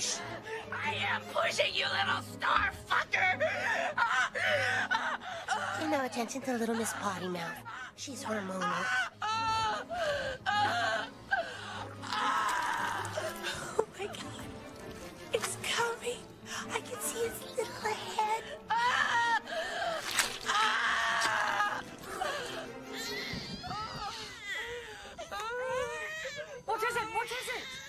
push. I am pushing you, little star fucker! Pay no attention to little Miss Potty Mouth. She's hormonal. Oh my god. It's coming. I can see its little head. What is it? What is it?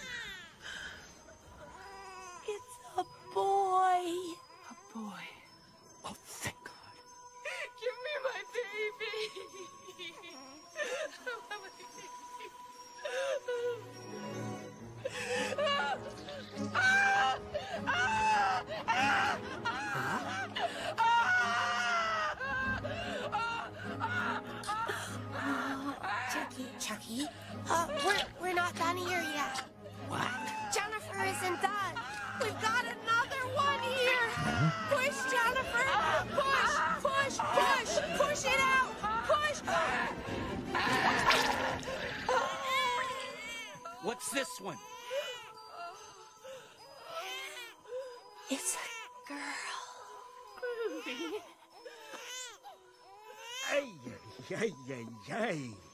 Chucky, Chucky. Uh, we're, we're not done here yet. What? Jennifer isn't done. We've got another one here. Push, Jennifer. Push, push, push. Push it out. Push. What's this one? It's a girl. Ay, ay, ay, ay, ay.